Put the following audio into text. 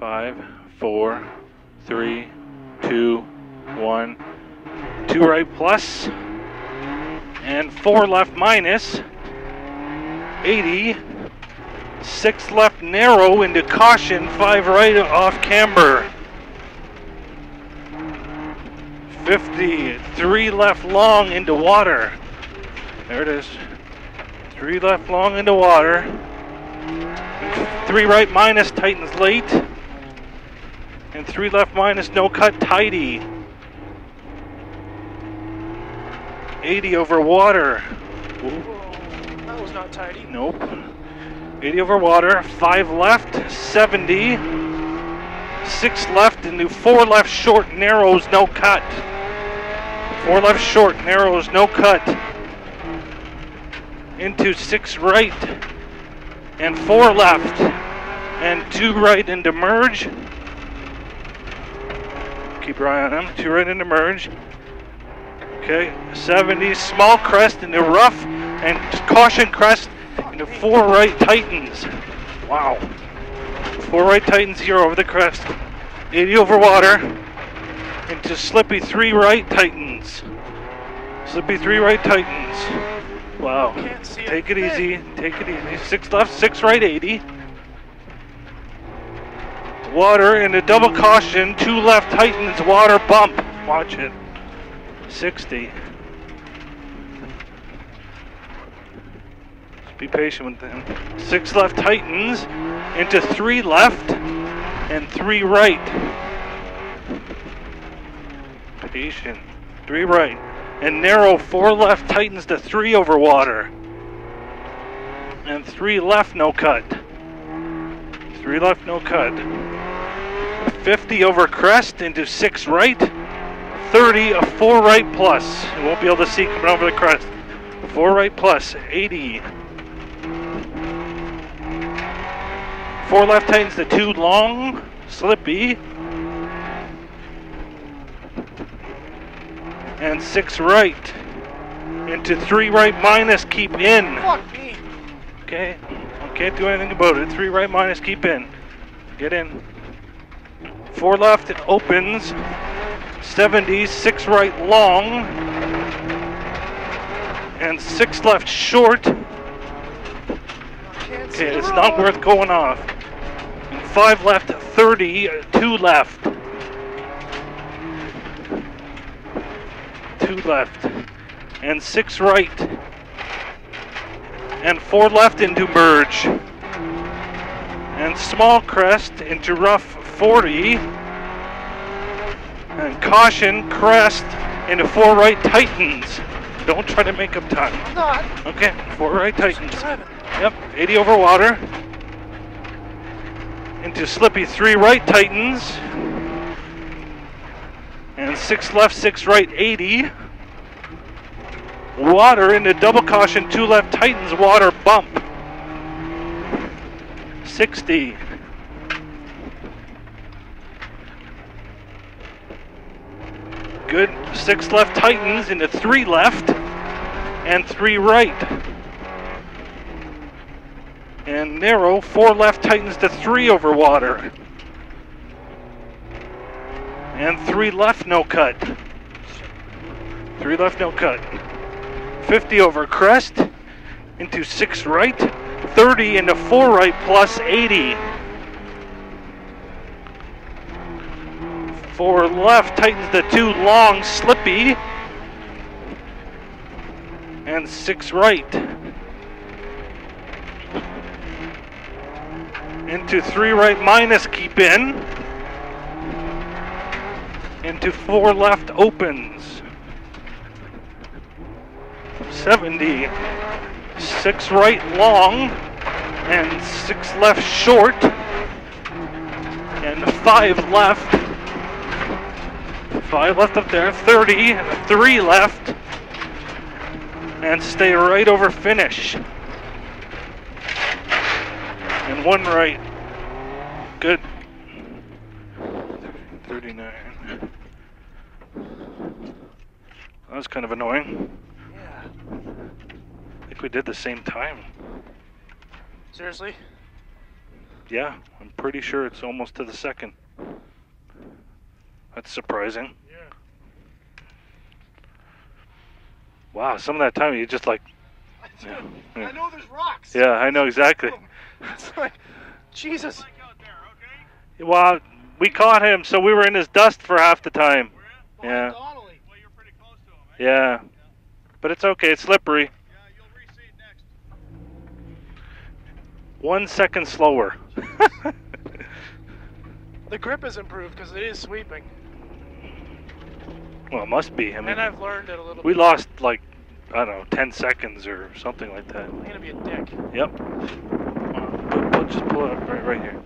Five, four, three, two, one. Two right plus, and four left minus. 80. Six left narrow into caution, five right off camber. 50. Three left long into water. There it is. Three left long into water. Three right minus tightens late. And three left minus no cut tidy. 80 over water. That was not tidy. nope. 80 over water. Five left. 70. Six left into four left short narrows no cut. Four left short narrows no cut. Into six right. And four left. And two right into merge. Keep your eye on them. Two right into merge. Okay, 70, small crest into rough, and caution crest into four right tightens. Wow. Four right tightens here over the crest. 80 over water, into slippy three right tightens. Slippy three right tightens. Wow. Can't see a Take it thing. easy, take it easy. Six left, six right, 80. Water into double caution, two left tightens water bump. Watch it. 60. Just be patient with them. Six left tightens into three left and three right. Patient. Three right. And narrow four left tightens to three over water. And three left no cut. Three left no cut. 50 over crest into six right. 30, a four right plus. You won't be able to see coming over the crest. Four right plus, 80. Four left tightens the two long, slippy. And six right. Into three right minus, keep in. Fuck me. Okay, I can't do anything about it. Three right minus, keep in. Get in. Four left, it opens. 70, six right long. And six left short. Okay, it's not worth going off. Five left, 30, uh, two left. Two left. And six right. And four left into merge. And small crest into rough 40. And caution crest into four right tightens. Don't try to make up time. I'm not. Okay, four right tightens. Yep, 80 over water. Into slippy three right tightens. And six left, six right, 80. Water into double caution, two left tightens, water bump. 60. Good. Six left tightens into three left and three right and narrow. Four left tightens to three over water. And three left, no cut. Three left, no cut. 50 over crest into six right. 30 into four right plus 80. Four left tightens the two long, slippy. And six right. into three right minus keep in. Into four left opens. 70 six right long. And six left short. And five left five left up there 30 three left and stay right over finish and one right. Good. 39. That was kind of annoying. Yeah. I think we did the same time. Seriously? Yeah, I'm pretty sure it's almost to the second. That's surprising. Wow, some of that time you just like, Yeah, yeah. I know there's rocks. yeah, I know exactly. It's like, Jesus. Well, we caught him, so we were in his dust for half the time. Oh, yeah. Donnelly. Yeah. But it's okay, it's slippery. One second slower. The grip is improved because it is sweeping. well, it must be. I mean, and I've learned it a little we bit. lost like, I don't know, 10 seconds or something like that. I'm to be a dick. Yep. But just pull it up right, right here.